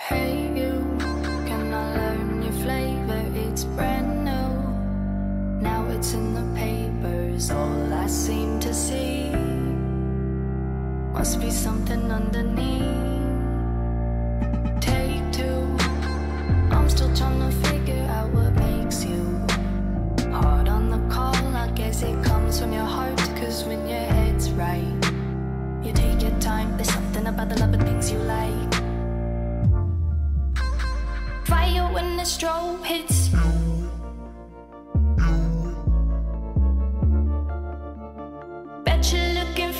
Hey you, can I learn your flavor? It's brand new. Now it's in the papers, all I seem to see must be something underneath.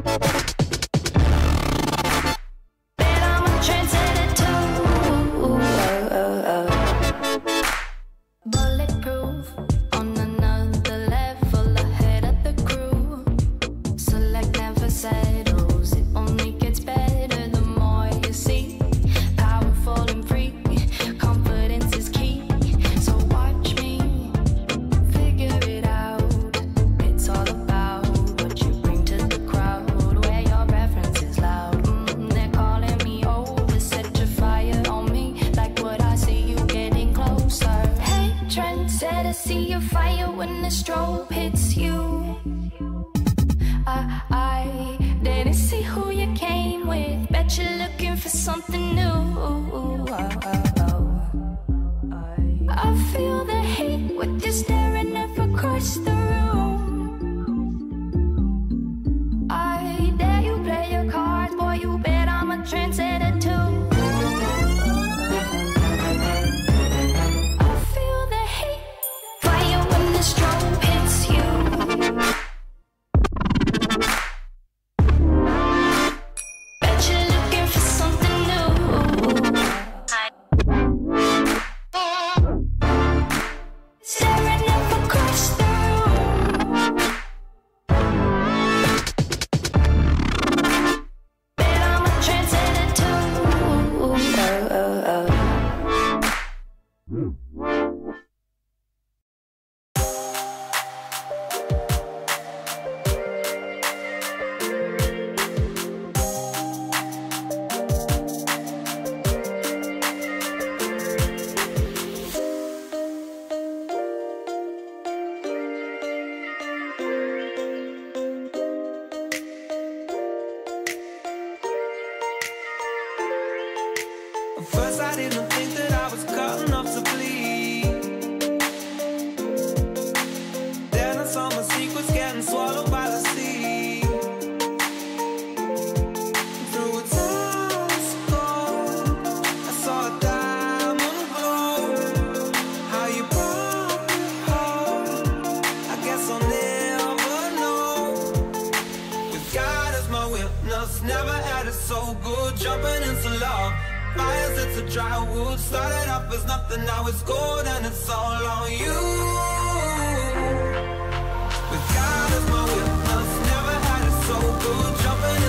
Bye-bye. strobe hits you. I, I didn't see who you came with. Bet you're looking for something new. Oh, oh, oh. I feel the heat with you staring up across the First I didn't think it's a dry wood. Started off as nothing, now it's gold and it's all on you. With God as my witness, never had it so good. Jumping